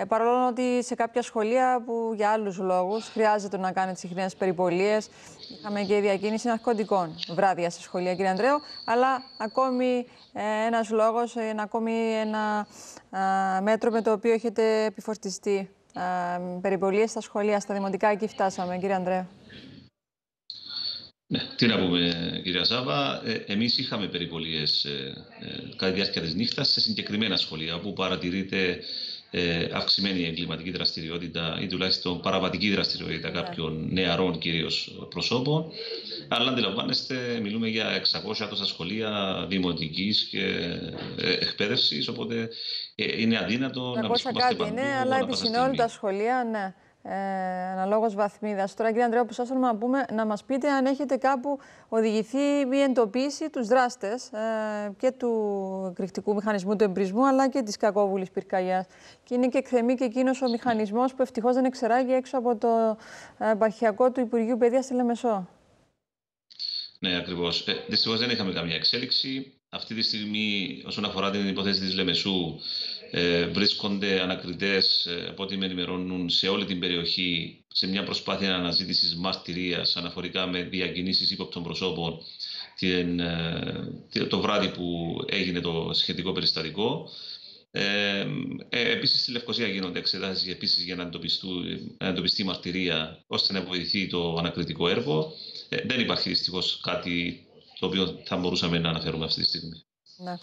Ε, παρόλο ότι σε κάποια σχολεία που για άλλους λόγους χρειάζεται να κάνει τις συχνές περιπολίες, είχαμε και διακίνηση ναρκωτικών βράδια σε σχολεία, κύριε Ανδρέου, αλλά ακόμη ε, ένας λόγος, ακόμη ένα μέτρο με το οποίο έχετε επιφορτιστεί. περιπολίες στα σχολεία, στα δημοτικά, εκεί φτάσαμε, κύριε Ανδρέου. Ναι, τι να πούμε, κυρία Ζάβα. Ε, εμείς είχαμε περιπολίες ε, ε, κατά τη διάρκεια της νύχτας σε συγκεκριμένα σχολεία όπου παρατηρείται ε, αυξημένη εγκληματική δραστηριότητα ή τουλάχιστον παραβατική δραστηριότητα ναι. κάποιων νεαρών κυρίως προσώπων. Αλλά αντιλαμβάνεστε, μιλούμε για 600 τόσα σχολεία δημοτικής και ε, εκπαίδευσης, οπότε ε, είναι αδύνατο να βρισκόμαστε κάτι, ναι, αλλά επισυνόλου τα σχολεία, ναι ε, αναλόγως βαθμίδας. Τώρα, κύριε Ανδρέου, που σας θέλουμε να, πούμε, να μας πείτε αν έχετε κάπου οδηγηθεί ή εντοπίσει τους δράστες ε, και του εκρηκτικού μηχανισμού του εμπρισμού, αλλά και της κακόβουλης πυρκαγιάς. Και είναι και εκθεμή και εκείνος ο μηχανισμός που ευτυχώς δεν εξεράγει έξω από το ε, επαρχιακό του Υπουργείου Παιδείας στη Λεμεσό. Ναι, ακριβώς. Ε, δυστυχώς δεν είχαμε καμία εξέλιξη. Αυτή τη στιγμή, όσον αφορά την υπόθεση της Λεμεσού, ε, βρίσκονται ανακριτές, ε, από ό,τι με ενημερώνουν, σε όλη την περιοχή σε μια προσπάθεια αναζήτησης μαρτυρίας αναφορικά με διακινήσεις ύποπτων προσώπων την, ε, το βράδυ που έγινε το σχετικό περιστατικό. Ε, ε, επίσης στη Λευκοσία γίνονται εξετάσεις επίσης για να, να εντοπιστεί μαρτυρία ώστε να βοηθεί το ανακριτικό έργο. δεν υπάρχει δυστυχώς κάτι το οποίο θα μπορούσαμε να αναφέρουμε αυτή τη στιγμή. Ναι.